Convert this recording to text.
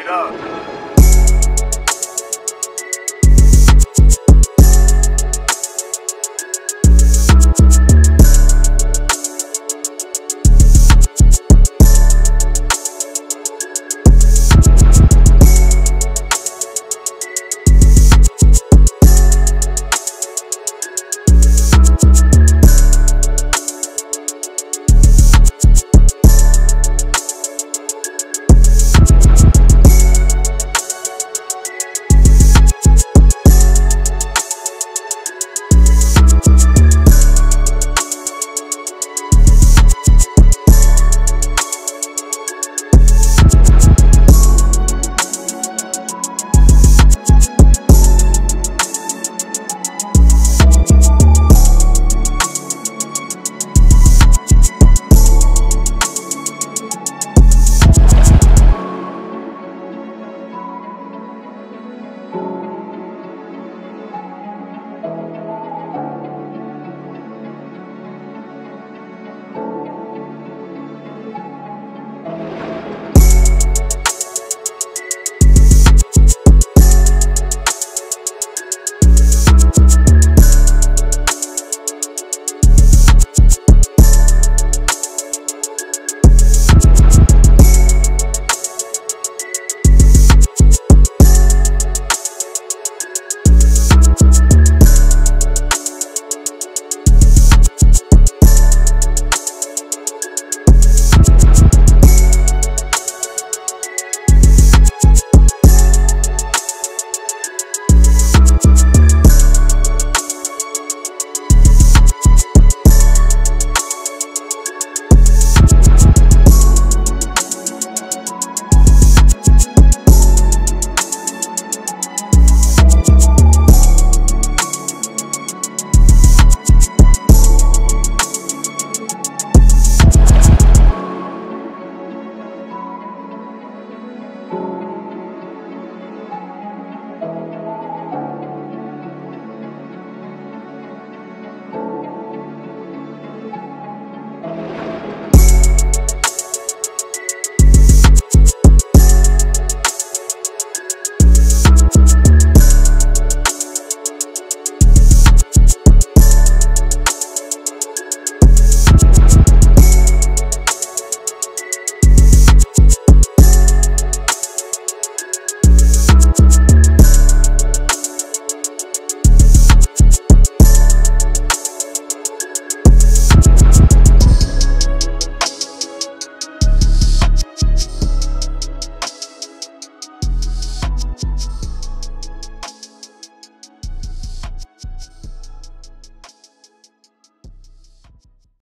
it up.